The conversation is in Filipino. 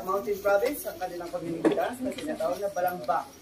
Mountain Province ang kanilang pamimigtas na tinatawag na balambak.